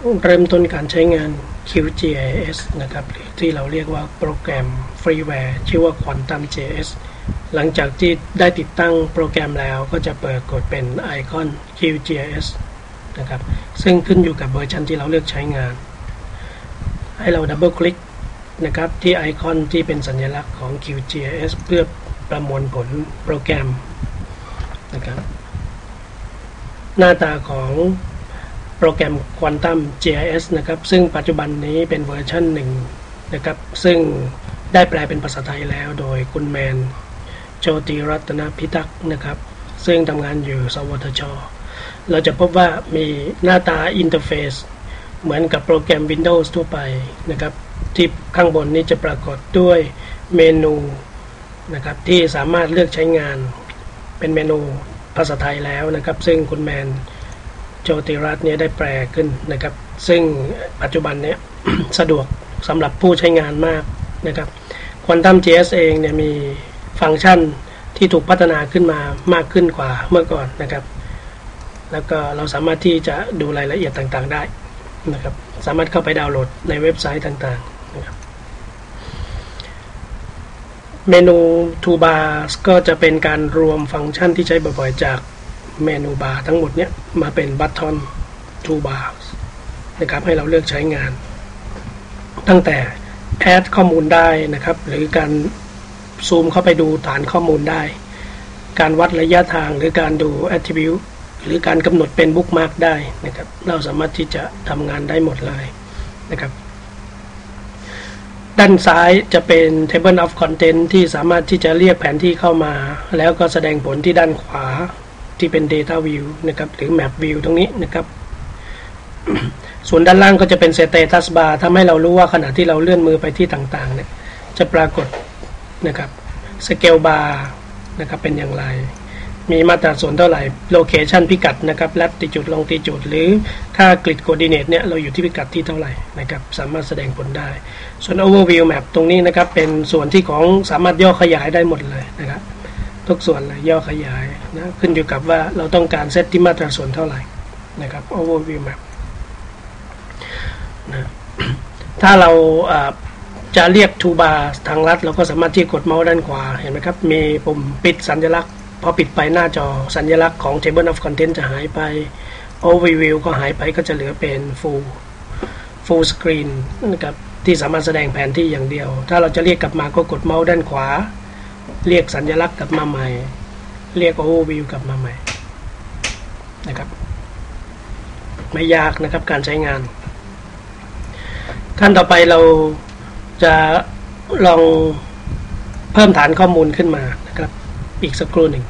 เริ่มต้นการใช้งาน QGIS นะครับหรือที่เราเรียกว่าโปรแกรมฟรีแวร์ชื่อว่า Quantum JS หลังจากที่ได้ติดตั้งโปรแกรมแล้วก็จะเปิดกดเป็นไอคอน QGIS นะครับซึ่งขึ้นอยู่กับเวอร์ชันที่เราเลือกใช้งาน ให้เรา double click นะครับที่ไอคอนที่เป็นสัญลักษณ์ของ QGIS เพื่อประมวลผลโปรแกรมนะครับหน้าตาของ โปรแกรม Quantum GIS นะครับ ซึ่งปัจจุบันนี้เป็นเวอร์ชันหนึ่งนะครับ ซึ่งได้แปลเป็นภาษาไทยแล้วโดยคุณแมน โจติรัตนพิทักษ์นะครับ ซึ่งทำงานอยู่สวทช เราจะพบว่ามีหน้าตา interface เหมือนกับโปรแกรม Windows ทั่วไปนะครับ ที่ข้างบนนี้จะปรากฏด้วยเมนูนะครับที่สามารถเลือกใช้งานเป็นเมนูภาษาไทยแล้วนะครับ ซึ่งคุณแมน โจติรัตน์เนี่ยได้แปลขึ้นนะครับ ซึ่งปัจจุบันเนี้ยสะดวกสำหรับผู้ใช้งานมากนะครับ Quantum JS เองเนี่ยมีฟังก์ชันที่ถูกพัฒนาขึ้นมามากขึ้นกว่าเมื่อก่อนนะครับ แล้วก็เราสามารถที่จะดูรายละเอียดต่างๆได้นะครับ สามารถเข้าไปดาวน์โหลดในเว็บไซต์ต่างๆนะครับเมนู Toolbars ก็จะเป็นการรวมฟังก์ชันที่ใช้บ่อยๆจาก เมนูบาร์ทั้งหมดเนี้ยมาเป็น Button Toolbars นะครับให้เราเลือกใช้งาน ตั้งแต่แอดข้อมูลได้นะครับ หรือการซูมเข้าไปดูฐานข้อมูลได้ การวัดระยะทางหรือการดู attribute หรือการกำหนดเป็นบุ๊กมาร์กได้นะครับ เราสามารถที่จะทำงานได้หมดเลยนะครับ ด้านซ้ายจะเป็น table of content ที่สามารถที่จะเรียกแผนที่เข้ามา แล้วก็แสดงผลที่ด้านขวา ที่เป็น data view นะครับหรือ map view ตรงนี้นะครับ ส่วนด้านล่างก็จะเป็น status bar ทำให้เรารู้ว่าขณะที่เราเลื่อนมือไปที่ต่างๆเนี่ยจะปรากฏนะครับ scale bar นะครับเป็นอย่างไร มีมาตราส่วนเท่าไหร่ location พิกัดนะครับ latitude longitude หรือค่ากริด coordinate เนี่ยเราอยู่ที่พิกัดที่เท่าไหร่นะครับสามารถแสดงผลได้ ส่วน overview map ตรงนี้นะครับเป็นส่วนที่ของสามารถย่อขยายได้หมดเลยนะครับ ทุกส่วนเลยย่อขยายนะขึ้นอยู่กับว่าเราต้องการเซตที่มาตราส่วนเท่าไหร่นะครับ overview map นะถ้าเราจะเรียกทูบาร์ทางลัด เราก็สามารถที่กดเมาส์ด้านขวาเห็นไหมครับ มีปุ่มปิดสัญลักษณ์ พอปิดไปหน้าจอสัญลักษณ์ของ Table of Content จะหายไป Overview ก็หายไปก็จะเหลือเป็น Full Full Screen นะครับที่สามารถแสดงแผนที่อย่างเดียว ถ้าเราจะเรียกกลับมาก็กดเมาส์ด้านขวา เรียกสัญลักษณ์กลับมาใหม่ เรียก Overview กลับมาใหม่นะครับ ไม่ยากนะครับการใช้งาน ขั้นต่อไปเราจะลองเพิ่มฐานข้อมูลขึ้นมานะครับ อีกสักครู่หนึ่ง